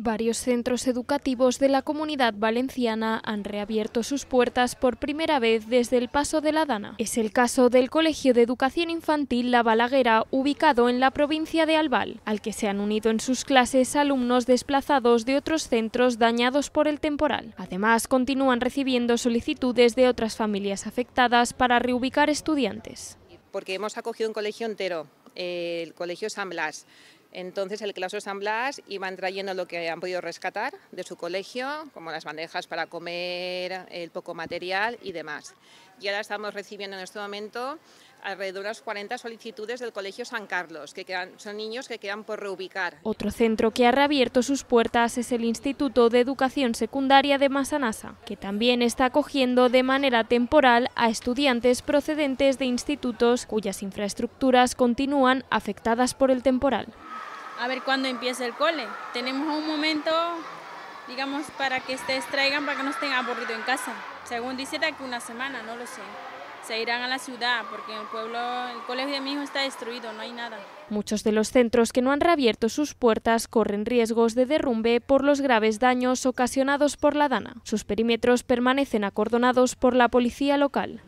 Varios centros educativos de la comunidad valenciana han reabierto sus puertas por primera vez desde el paso de la Dana. Es el caso del Colegio de Educación Infantil La Balaguera, ubicado en la provincia de Albal, al que se han unido en sus clases alumnos desplazados de otros centros dañados por el temporal. Además, continúan recibiendo solicitudes de otras familias afectadas para reubicar estudiantes. Porque hemos acogido un colegio entero, el Colegio San Blas, entonces el claustro San Blas iban trayendo lo que han podido rescatar de su colegio, como las bandejas para comer, el poco material y demás. Y ahora estamos recibiendo en este momento alrededor de unas 40 solicitudes del Colegio San Carlos, que son niños que quedan por reubicar. Otro centro que ha reabierto sus puertas es el Instituto de Educación Secundaria de Masanasa, que también está acogiendo de manera temporal a estudiantes procedentes de institutos cuyas infraestructuras continúan afectadas por el temporal a ver cuándo empieza el cole. Tenemos un momento, digamos, para que se extraigan, para que no estén aburridos en casa. Según dice, de aquí una semana, no lo sé. Se irán a la ciudad porque el pueblo, el colegio de mi hijo está destruido, no hay nada. Muchos de los centros que no han reabierto sus puertas corren riesgos de derrumbe por los graves daños ocasionados por la dana. Sus perímetros permanecen acordonados por la policía local.